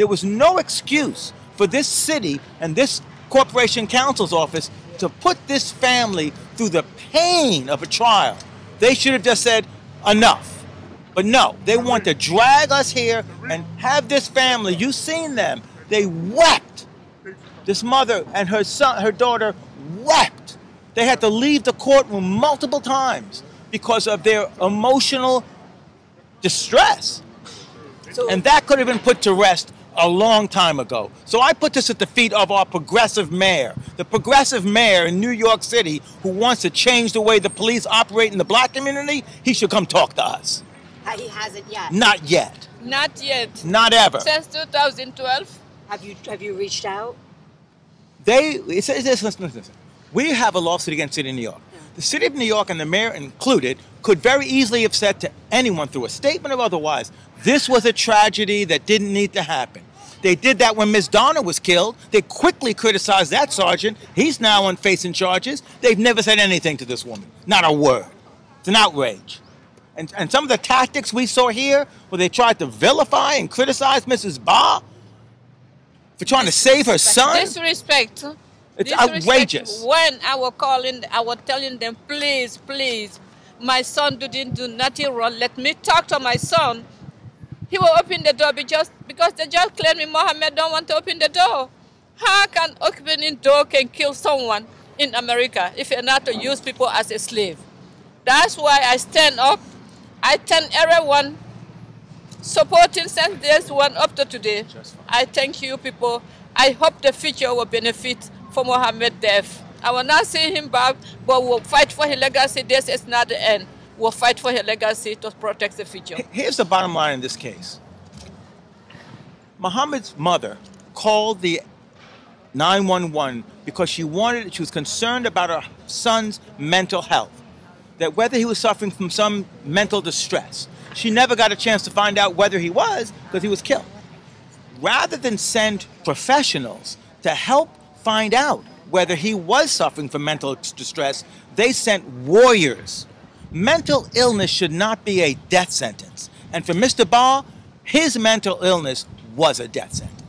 There was no excuse for this city and this corporation counsel's office to put this family through the pain of a trial. They should have just said, enough. But no, they want to drag us here and have this family. You've seen them. They wept. This mother and her son, her daughter wept. They had to leave the courtroom multiple times because of their emotional distress. So, And that could have been put to rest a long time ago. So I put this at the feet of our progressive mayor, the progressive mayor in New York City who wants to change the way the police operate in the black community. He should come talk to us. Uh, he hasn't yet. Not yet. Not yet. Not ever. Since 2012. Have you have you reached out? They, it says this, listen, listen, listen. We have a lawsuit against city of New York. The city of New York and the mayor included could very easily have said to anyone through a statement or otherwise, this was a tragedy that didn't need to happen. They did that when Miss Danner was killed. They quickly criticized that sergeant. He's now on facing charges. They've never said anything to this woman. Not a word. It's an outrage. And, and some of the tactics we saw here, where they tried to vilify and criticize Mrs. Bah for trying to save her son. Disrespect. It's Disrespect. outrageous. When I was calling, I was telling them, please, please, my son didn't do nothing wrong. Let me talk to my son. He will open the door because, because the judge claimed me Mohamed don't want to open the door. How can opening door can kill someone in America if you're not to use people as a slave? That's why I stand up. I thank everyone supporting since this one up to today. I thank you people. I hope the future will benefit for Mohamed death. I will not see him back, but we'll fight for his legacy. This is not the end. We'll fight for his legacy to protect the future. Here's the bottom line in this case. Mohamed's mother called the 911 because she wanted, she was concerned about her son's mental health. That whether he was suffering from some mental distress. She never got a chance to find out whether he was because he was killed. Rather than send professionals to help find out whether he was suffering from mental distress, they sent warriors. Mental illness should not be a death sentence. And for Mr. Bah, his mental illness was a death sentence.